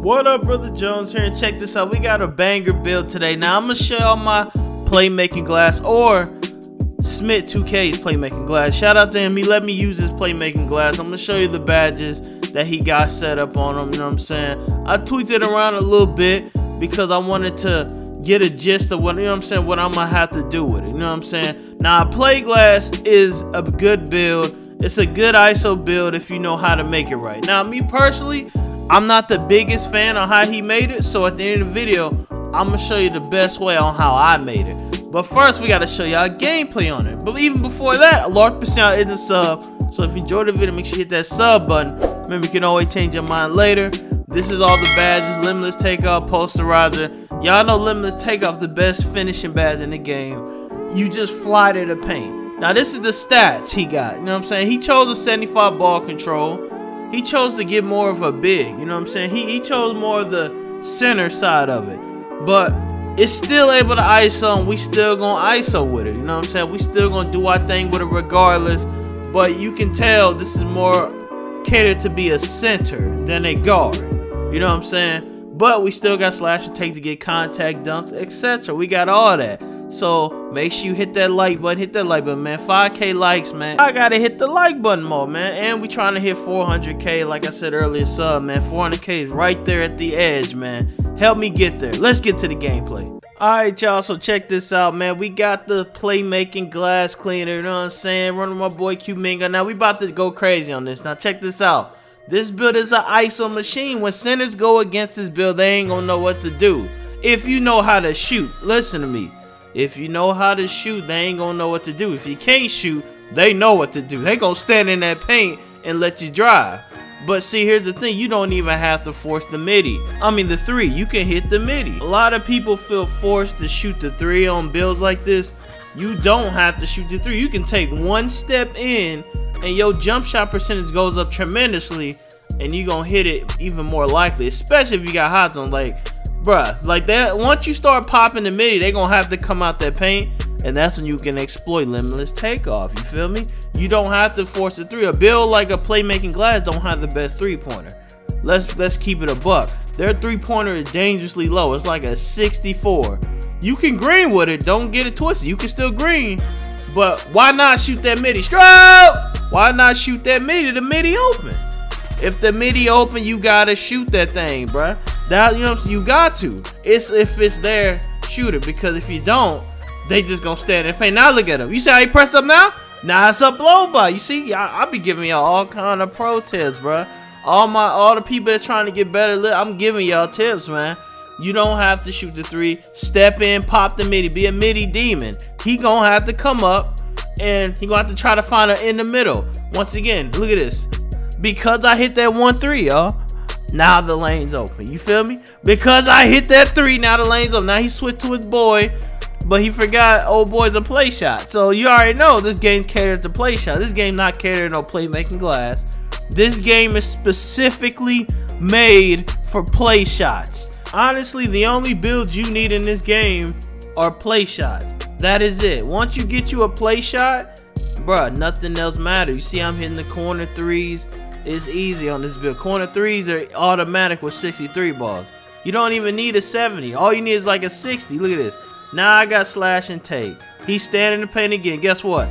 What up, Brotha Jones here, and check this out. We got a banger build today. Now, I'm going to show y'all my playmaking glass or Smith 2K's playmaking glass. Shout out to him. He let me use his playmaking glass. I'm going to show you the badges that he got set up on him. You know what I'm saying? I tweaked it around a little bit because I wanted to get a gist of what, you know what I'm saying, what I'm going to have to do with it. You know what I'm saying? Now, play glass is a good build. It's a good ISO build if you know how to make it right. Now, me personally, I'm not the biggest fan on how he made it, so at the end of the video, I'm gonna show you the best way on how I made it. But first, we gotta show y'all gameplay on it. But even before that, a large percent is a sub. So if you enjoyed the video, make sure you hit that sub button. Remember, you can always change your mind later. This is all the badges, Limitless Takeoff, Posterizer. Y'all know Limitless Takeoff the best finishing badge in the game. You just fly to the paint. Now, this is the stats he got. You know what I'm saying? He chose a 75 ball control he chose to get more of a big. You know what I'm saying? He, he chose more of the center side of it. But it's still able to ISO and we still gonna ISO with it. You know what I'm saying? We still gonna do our thing with it regardless. But you can tell this is more catered to be a center than a guard. You know what I'm saying? But we still got slash and take to get contact dunks, etc. We got all that. So make sure you hit that like button. Hit that like button, man. 5K likes, man. I gotta hit the like button more, man. And we trying to hit 400K, like I said earlier, sub, man. 400K is right there at the edge, man. Help me get there. Let's get to the gameplay. Alright, y'all, so check this out, man. We got the playmaking glass cleaner, you know what I'm saying? Running my boy Kuminga. Now, we about to go crazy on this. Now, check this out. This build is an ISO machine. When centers go against this build, they ain't gonna know what to do. If you know how to shoot, listen to me. If you know how to shoot, they ain't gonna know what to do. If you can't shoot, they know what to do. They gonna stand in that paint and let you drive. But see, here's the thing, you don't even have to force the midi. I mean the three, you can hit the midi. A lot of people feel forced to shoot the three on builds like this. You don't have to shoot the three. You can take one step in and your jump shot percentage goes up tremendously and you gonna hit it even more likely, especially if you got hot zone. Like bruh, like that. Once you start popping the midi, they gonna have to come out that paint, and that's when you can exploit limitless takeoff. You feel me? You don't have to force a three. A build like a playmaking glass don't have the best three pointer. Let's let's keep it a buck. Their three pointer is dangerously low. It's like a 64. You can green with it. Don't get it twisted. You can still green, but why not shoot that midi? Stroke! Why not shoot that midi? The midi open. If the midi open, you gotta shoot that thing, bruh. That you know you got to. It's if it's there, shoot it. Because if you don't, they just gonna stand in pain. Now look at him. You see how he pressed up now? Now it's a blow by. You see, I, I be giving y'all all kind of pro tips, bro. All my all the people that's trying to get better, look, I'm giving y'all tips, man. You don't have to shoot the three. Step in, pop the midi, be a midi demon. He gonna have to come up and he gonna have to try to find her in the middle. Once again, look at this. Because I hit that one three, y'all. Now the lane's open. You feel me? Because I hit that three, now the lane's open. Now he switched to his boy, but he forgot old boy's a play shot. So you already know this game caters to play shot. This game not catering no playmaking glass. This game is specifically made for play shots. Honestly, the only builds you need in this game are play shots. That is it. Once you get you a play shot, bruh, nothing else matters. You see I'm hitting the corner threes. It's easy on this build. Corner threes are automatic with 63 balls. You don't even need a 70. All you need is like a 60. Look at this. Now I got slash and take. He's standing in the paint again. Guess what?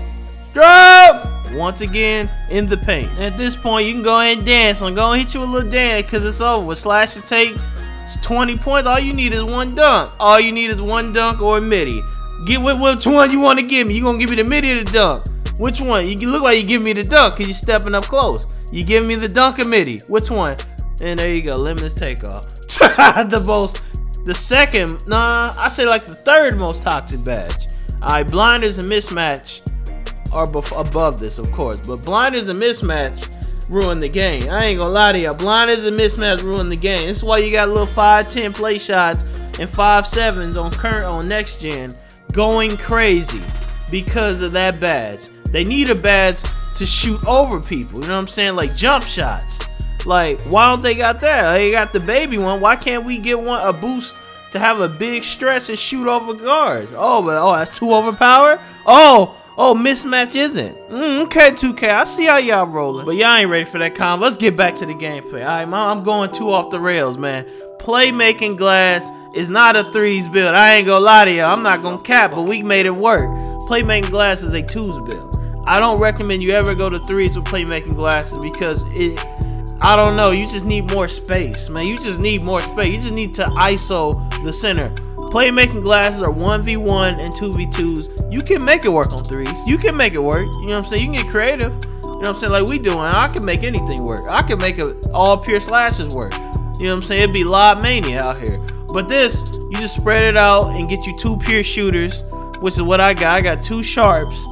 Stroke! Once again, in the paint. At this point, you can go ahead and dance. I'm going to hit you a little dance because it's over. With slash and take, it's 20 points. All you need is one dunk. All you need is one dunk or a midi. Get with which one you want to give me. You going to give me the midi or the dunk? Which one? You look like you give me the dunk because you're stepping up close. You give me the dunk committee. Which one? And there you go. Limitless takeoff. the most, the second, nah, I say like the third most toxic badge. Alright, blinders and mismatch are above this, of course. But blinders and mismatch ruin the game. I ain't gonna lie to y'all. Blinders and mismatch ruin the game. That's why you got little 5'10 play shots and 5'7s on current on next gen going crazy because of that badge. They need a badge to shoot over people. You know what I'm saying? Like jump shots. Like, why don't they got that? They got the baby one. Why can't we get one a boost to have a big stretch and shoot over guards? Oh, but oh, that's too overpowered. Oh, Oh, mismatch isn't. Mm, okay, 2K. I see how y'all rolling. But y'all ain't ready for that con. Let's get back to the gameplay. All right, I'm going too off the rails, man. Playmaking glass is not a threes build. I ain't gonna lie to y'all. I'm not gonna cap, but we made it work. Playmaking glass is a twos build. I don't recommend you ever go to threes with playmaking glasses because it I don't know. You just need more space, man. You just need more space. You just need to ISO the center. Playmaking glasses are 1v1 and 2v2s. You can make it work on threes. You can make it work. You know what I'm saying? You can get creative. You know what I'm saying? Like we doing. I can make anything work. I can make it all pure slashes work. You know what I'm saying? It'd be Lob Mania out here. But this, you just spread it out and get you two pure shooters, which is what I got. I got two sharps,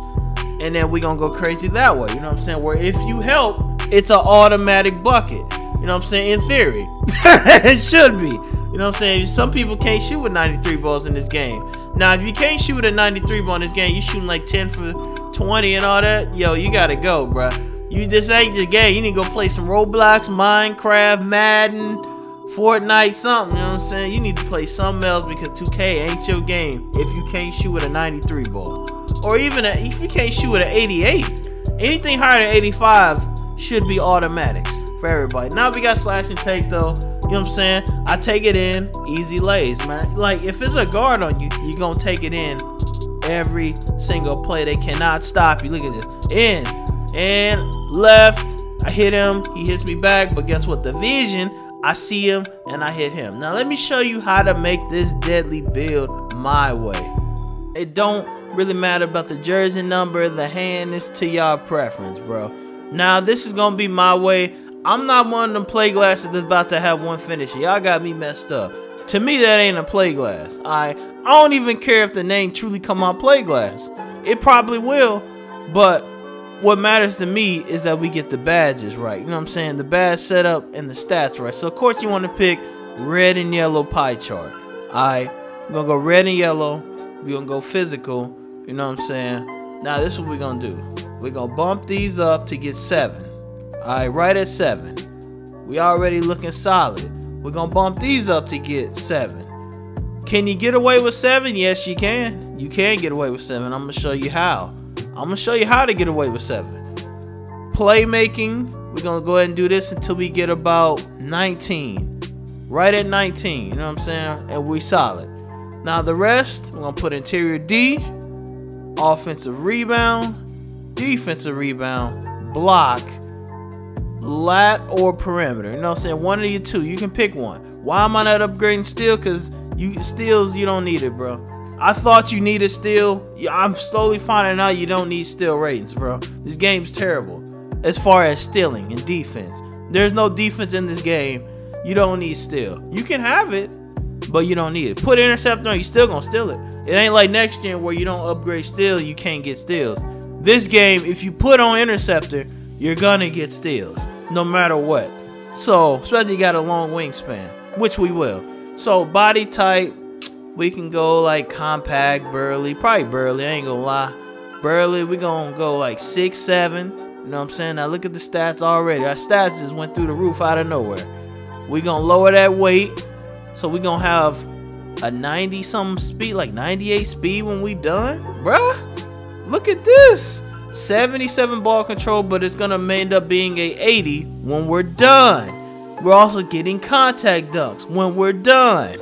and then we gonna go crazy that way. You know what I'm saying? Where if you help, it's an automatic bucket. You know what I'm saying? In theory. it should be. You know what I'm saying? Some people can't shoot with 93 balls in this game. Now, if you can't shoot with a 93 ball in this game, you shooting like 10 for 20 and all that, yo, you gotta go, bro. You this ain't your game. You need to go play some Roblox, Minecraft, Madden, Fortnite, something. You know what I'm saying? You need to play something else because 2K ain't your game if you can't shoot with a 93 ball. Or even a, if you can't shoot with an 88. Anything higher than 85 should be automatics for everybody. Now we got slash and take though. You know what I'm saying? I take it in, easy lays, man. Like if it's a guard on you, you're gonna take it in every single play. They cannot stop you. Look at this. In and left. I hit him. He hits me back. But guess what? The vision, I see him and I hit him. Now let me show you how to make this deadly build my way. It don't really matter about the jersey number. The hand is to y'all preference, bro. Now, this is to be my way. I'm not one of them play glasses that's about to have one finish. Y'all got me messed up. To me, that ain't a play glass. I, I don't even care if the name truly come out play glass. It probably will, but what matters to me is that we get the badges right. You know what I'm saying? The badge setup and the stats right. So, of course, you want to pick red and yellow pie chart. Alright, we're to go red and yellow. We're to go physical. You know what I'm saying? Now, this is what we're to do. We're to bump these up to get 7. Alright, right at 7. We already looking solid. We're to bump these up to get 7. Can you get away with 7? Yes, you can. You can get away with 7. I'm to show you how. I'm to show you how to get away with 7. Playmaking, we're to go ahead and do this until we get about 19. Right at 19, you know what I'm saying? And we solid. Now the rest, we're to put interior D, offensive rebound, defensive rebound, block, lat, or perimeter. You know what I'm saying? One of the two. You can pick one. Why am I not upgrading steal? Because you steals, you don't need it, bro. I thought you needed steal. I'm slowly finding out you don't need steal ratings, bro. This game's terrible as far as stealing and defense. There's no defense in this game. You don't need steal. You can have it, but you don't need it. Put interceptor on, you still gonna steal it. It ain't like next gen where you don't upgrade steal, you can't get steals. This game, if you put on Interceptor, you're gonna get steals, no matter what. So, especially you got a long wingspan, which we will. So, body type, we can go like compact, burly, probably burly, I ain't gonna lie. Burly, we gonna go like six, seven. You know what I'm saying? Now look at the stats already. Our stats just went through the roof out of nowhere. We gonna lower that weight. So we gonna have a 90 something speed, like 98 speed when we done. Bruh. Look at this. 77 ball control, but it's to end up being a 80 when we're done. We're also getting contact dunks when we're done.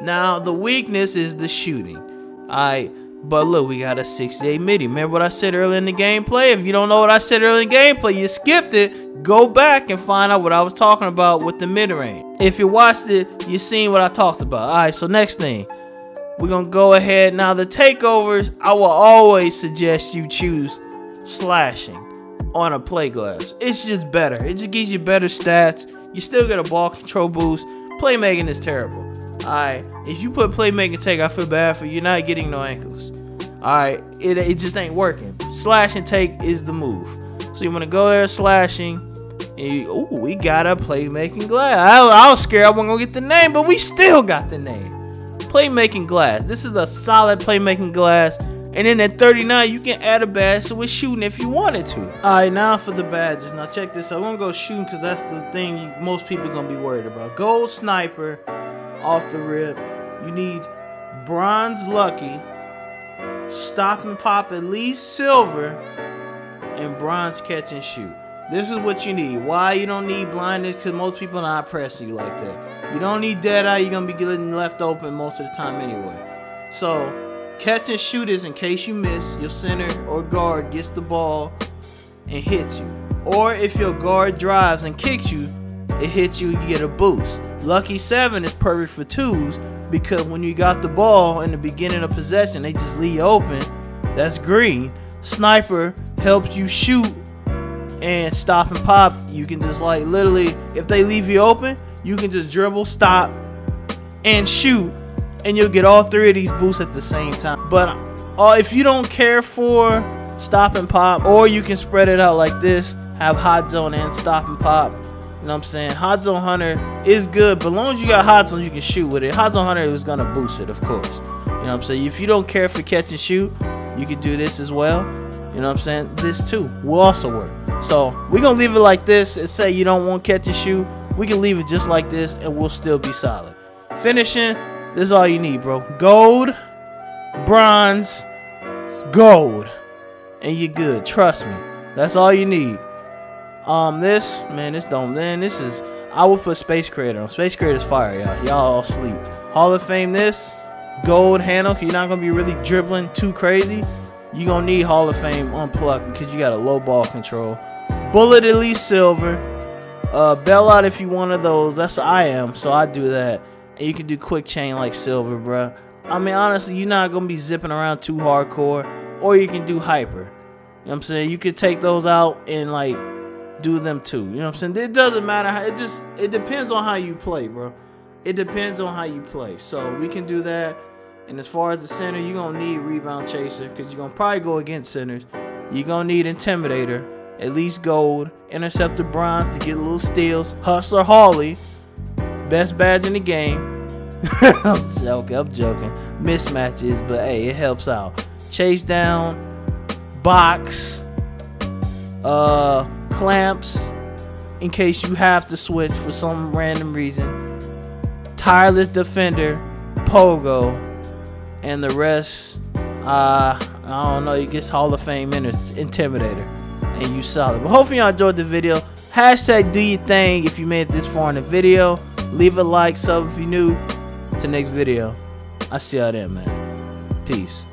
Now, the weakness is the shooting. I but look, we got a 68 midi. Remember what I said earlier in the gameplay? If you don't know what I said earlier in the gameplay, you skipped it. Go back and find out what I was talking about with the mid-range. If you watched it, you seen what I talked about. All right, so next thing. We're going to go ahead. Now, the takeovers, I will always suggest you choose slashing on a play glass. It's just better. It just gives you better stats. You still get a ball control boost. Playmaking is terrible. Alright, if you put playmaking take, I feel bad for you. Not getting no ankles. Alright, it, it just ain't working. Slash and take is the move. So you want to go there slashing. Oh, we got a playmaking glass. I, I was scared I wasn't going to get the name, but we still got the name playmaking glass. This is a solid playmaking glass. And then at 39, you can add a badge so we're shooting if you wanted to. Alright, now for the badges. Now check this out. I'm gonna go shooting because that's the thing most people gonna be worried about. Gold sniper off the rip. You need bronze lucky, stop and pop at least silver, and bronze catch and shoot. This is what you need. Why you don't need blinders? Because most people not pressing you like that. You don't need dead eye. You're gonna be getting left open most of the time anyway. So catch and shoot is in case you miss, your center or guard gets the ball and hits you. Or if your guard drives and kicks you, it hits you, you get a boost. Lucky 7 is perfect for twos because when you got the ball in the beginning of possession, they just leave you open. That's green. Sniper helps you shoot and stop and pop. You can just like literally, if they leave you open, you can just dribble, stop, and shoot, and you'll get all three of these boosts at the same time. But uh, if you don't care for stop and pop, or you can spread it out like this, have hot zone and stop and pop. You know what I'm saying? Hot Zone Hunter is good, but as long as you got Hot Zone, you can shoot with it. Hot Zone Hunter is gonna boost it, of course. You know what I'm saying? If you don't care for catch and shoot, you can do this as well. You know what I'm saying? This too will also work. So we're gonna leave it like this and say you don't want catch and shoot. We can leave it just like this and we'll still be solid. Finishing, this is all you need, bro. Gold, bronze, gold, and you're good. Trust me. That's all you need. Um, this man, this don't man, this is I would put Space Creator on. Space Creator's fire, y'all. Y'all all sleep. Hall of Fame this, gold handle. You're not gonna be really dribbling too crazy. You gonna need Hall of Fame unplugged because you got a low ball control. Bullet at least silver. Uh, bailout if you one of those. That's I am, so I do that. And you can do quick chain like silver, bruh. I mean, honestly, you're not gonna be zipping around too hardcore, or you can do hyper. You know what I'm saying? You could take those out and like do them too. You know what I'm saying? It doesn't matter how it just it depends on how you play, bro. It depends on how you play. So we can do that. And as far as the center, you're gonna need rebound chaser because you're gonna probably go against centers. You're gonna need intimidator, at least gold, interceptor bronze to get a little steals. Hustler Harley, best badge in the game. I'm joking, I'm joking. Mismatches, but hey, it helps out. Chase down, box, uh clamps in case you have to switch for some random reason. Tireless defender, pogo, and the rest. Uh, I don't know. You get Hall of Fame intimidator, and you solid. But hopefully y'all enjoyed the video. Hashtag do your thing if you made it this far in the video. Leave a like, sub if you're new. To next video. I see y'all there, man. Peace.